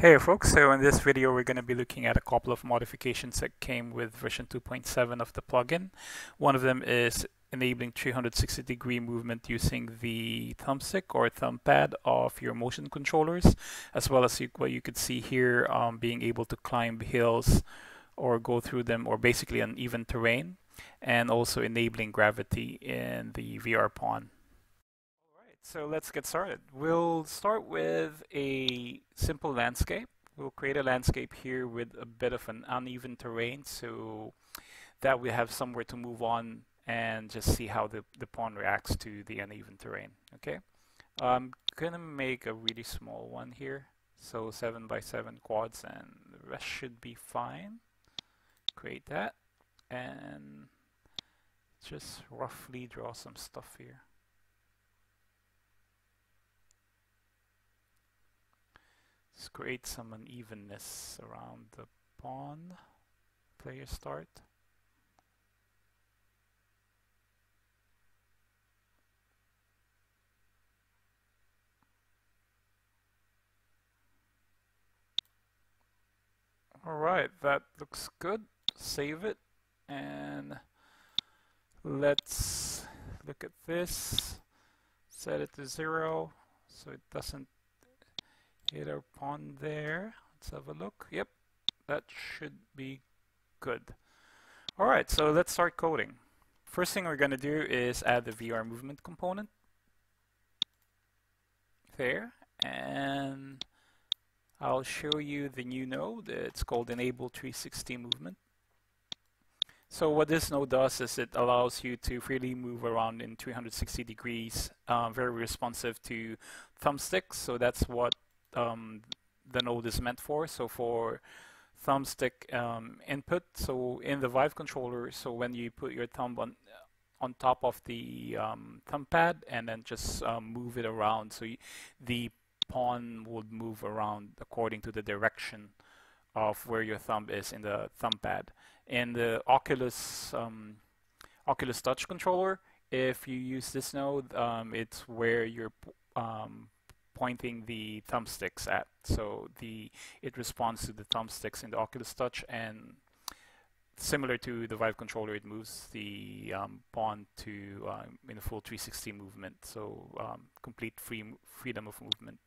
Hey folks, so in this video we're going to be looking at a couple of modifications that came with version 2.7 of the plugin. One of them is enabling 360 degree movement using the thumbstick or thumb pad of your motion controllers, as well as what you could see here, um, being able to climb hills or go through them or basically uneven terrain, and also enabling gravity in the VR pawn. So let's get started. We'll start with a simple landscape. We'll create a landscape here with a bit of an uneven terrain so that we have somewhere to move on and just see how the, the pawn reacts to the uneven terrain. Okay, I'm gonna make a really small one here. So 7 by 7 quads and the rest should be fine. Create that and just roughly draw some stuff here. Let's create some unevenness around the pawn player start. Alright, that looks good. Save it and let's look at this. Set it to zero so it doesn't hit our pawn there. Let's have a look. Yep, that should be good. Alright, so let's start coding. First thing we're going to do is add the VR movement component. There, and I'll show you the new node. It's called Enable 360 Movement. So what this node does is it allows you to freely move around in 360 degrees, uh, very responsive to thumbsticks. So that's what um, the node is meant for. So for thumbstick um, input, so in the Vive controller, so when you put your thumb on on top of the um, thumb pad and then just um, move it around, so you, the pawn would move around according to the direction of where your thumb is in the thumb pad. In the Oculus um, Oculus Touch controller, if you use this node, um, it's where your um, pointing the thumbsticks at. So the it responds to the thumbsticks in the Oculus Touch and similar to the Vive controller, it moves the um, pawn to um, in a full 360 movement. So um, complete free freedom of movement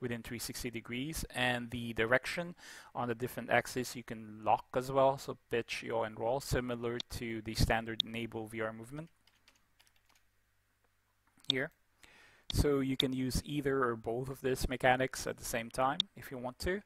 within 360 degrees and the direction on the different axes you can lock as well so pitch yaw and roll similar to the standard enable VR movement here so you can use either or both of these mechanics at the same time if you want to.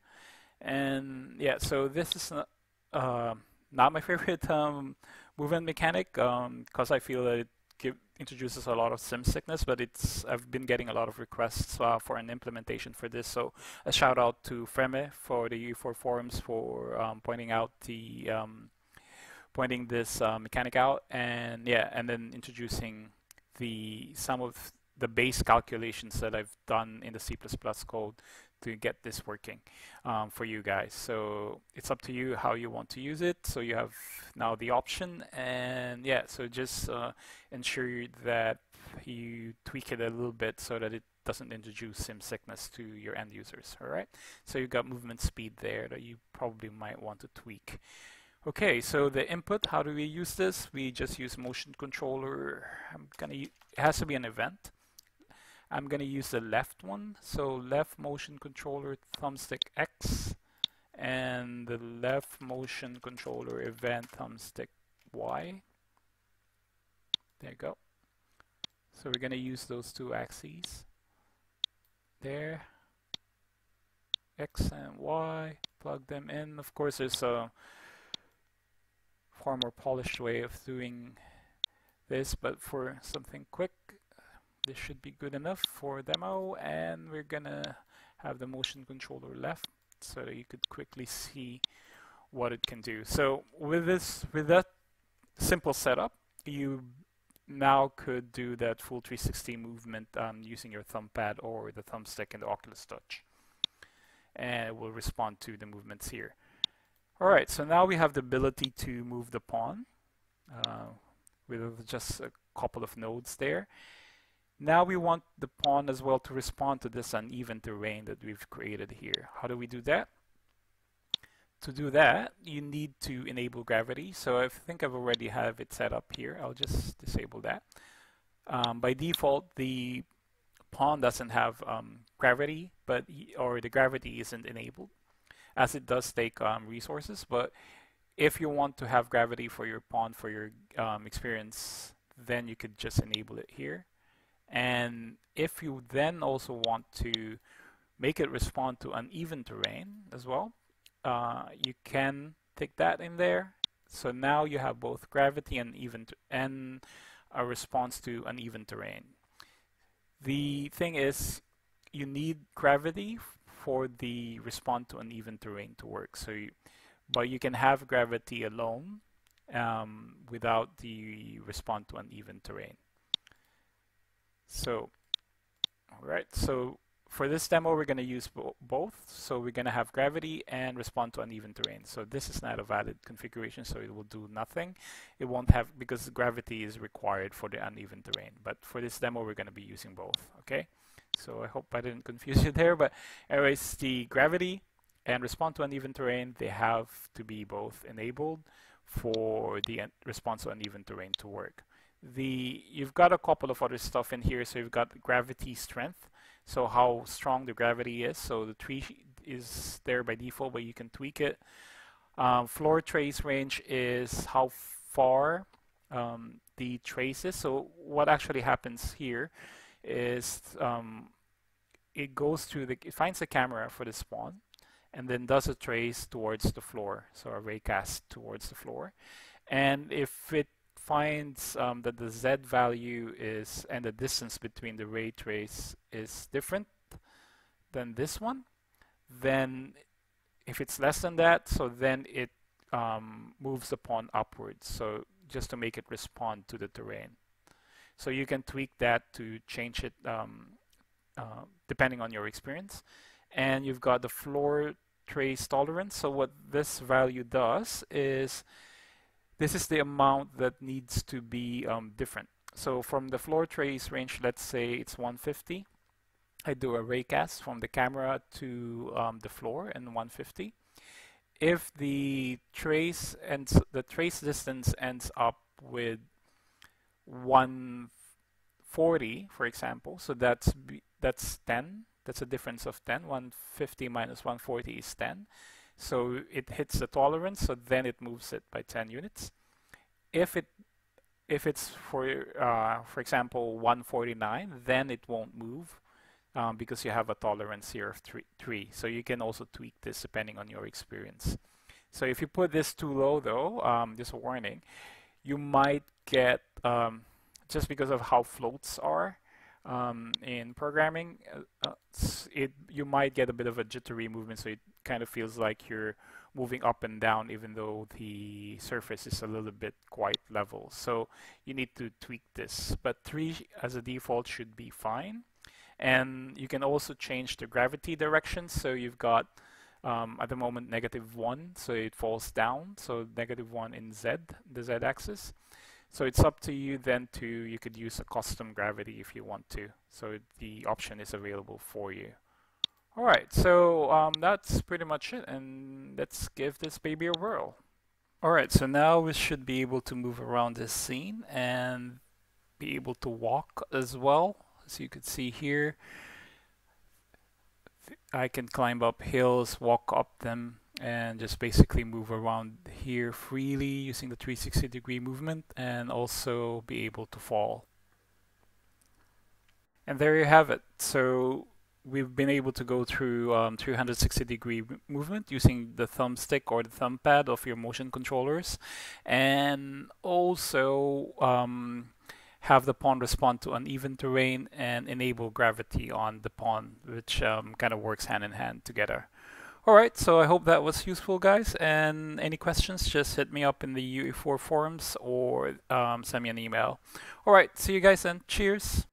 And yeah, so this is not, uh, not my favorite um, movement mechanic because um, I feel that it give, introduces a lot of sim sickness, but it's I've been getting a lot of requests uh, for an implementation for this. So a shout out to Freme for the for forums for um, pointing out the um, pointing this uh, mechanic out, and yeah, and then introducing the some of the base calculations that I've done in the C++ code to get this working um, for you guys. So it's up to you how you want to use it. So you have now the option and yeah, so just uh, ensure that you tweak it a little bit so that it doesn't introduce sim sickness to your end users. All right. So you've got movement speed there that you probably might want to tweak. Okay, so the input, how do we use this? We just use motion controller. I'm gonna, it has to be an event. I'm going to use the left one. So left motion controller thumbstick X and the left motion controller event thumbstick Y. There you go. So we're going to use those two axes. There. X and Y. Plug them in. Of course, there's a far more polished way of doing this, but for something quick, this should be good enough for demo and we're gonna have the motion controller left so that you could quickly see what it can do. So with this, with that simple setup, you now could do that full 360 movement um, using your thumb pad or the thumbstick in the Oculus Touch. And it will respond to the movements here. Alright, so now we have the ability to move the pawn uh, with just a couple of nodes there. Now we want the pawn as well to respond to this uneven terrain that we've created here. How do we do that? To do that, you need to enable gravity. So I think I've already have it set up here. I'll just disable that. Um, by default, the pawn doesn't have um, gravity, but or the gravity isn't enabled, as it does take um, resources. But if you want to have gravity for your pawn for your um, experience, then you could just enable it here. And if you then also want to make it respond to uneven terrain as well, uh, you can take that in there. So now you have both gravity and even and a response to uneven terrain. The thing is, you need gravity for the respond to uneven terrain to work. So, you, but you can have gravity alone um, without the respond to uneven terrain. So, all right. So for this demo, we're going to use bo both. So we're going to have gravity and respond to uneven terrain. So this is not a valid configuration, so it will do nothing. It won't have, because gravity is required for the uneven terrain. But for this demo, we're going to be using both, okay? So I hope I didn't confuse you there. But anyways, the gravity and respond to uneven terrain, they have to be both enabled for the response to uneven terrain to work the you've got a couple of other stuff in here. So you've got gravity strength. So how strong the gravity is. So the tree is there by default but you can tweak it. Um, floor trace range is how far um, the trace is. So what actually happens here is um, it goes to the it finds the camera for the spawn and then does a trace towards the floor. So a raycast towards the floor. And if it finds um, that the z value is and the distance between the ray trace is different than this one, then if it's less than that, so then it um, moves pawn upwards. So just to make it respond to the terrain. So you can tweak that to change it um, uh, depending on your experience. And you've got the floor trace tolerance. So what this value does is this is the amount that needs to be um, different. So from the floor trace range, let's say it's 150. I do a raycast from the camera to um, the floor in 150. If the trace ends, the trace distance ends up with 140, for example, so that's that's 10. That's a difference of 10. 150 minus 140 is 10. So it hits the tolerance, so then it moves it by 10 units. If it if it's for uh, for example 149, then it won't move um, because you have a tolerance here of three, three. So you can also tweak this depending on your experience. So if you put this too low though, um, just a warning, you might get um, just because of how floats are um, in programming, uh, uh it you might get a bit of a jittery movement. So it kind of feels like you're moving up and down even though the surface is a little bit quite level. So you need to tweak this. But 3 as a default should be fine. And you can also change the gravity direction. So you've got um, at the moment negative 1, so it falls down. So negative 1 in Z, the Z axis. So it's up to you then to, you could use a custom gravity if you want to. So the option is available for you. Alright, so um, that's pretty much it, and let's give this baby a whirl. Alright, so now we should be able to move around this scene and be able to walk as well. As you can see here, I can climb up hills, walk up them, and just basically move around here freely using the 360 degree movement and also be able to fall. And there you have it. So we've been able to go through um, 360 degree movement using the thumbstick or the thumb pad of your motion controllers and also um, have the pawn respond to uneven terrain and enable gravity on the pawn which um, kind of works hand in hand together. Alright, so I hope that was useful guys and any questions just hit me up in the UE4 forums or um, send me an email. Alright, see you guys then. Cheers!